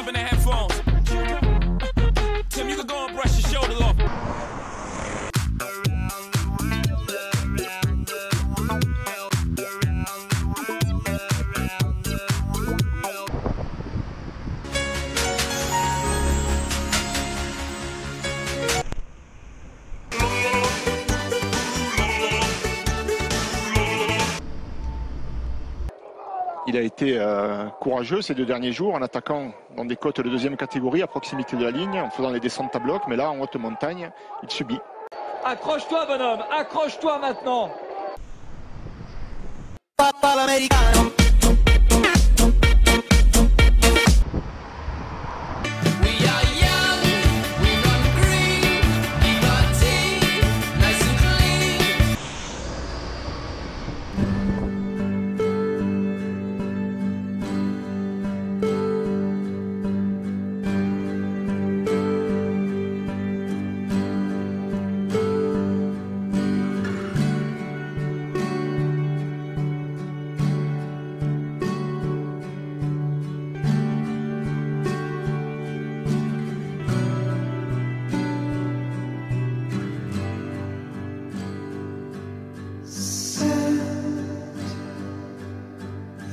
something to have Il a été euh, courageux ces deux derniers jours en attaquant dans des côtes de deuxième catégorie à proximité de la ligne, en faisant les descentes à bloc, mais là en haute montagne, il subit. Accroche-toi bonhomme, accroche-toi maintenant. Papa l'americano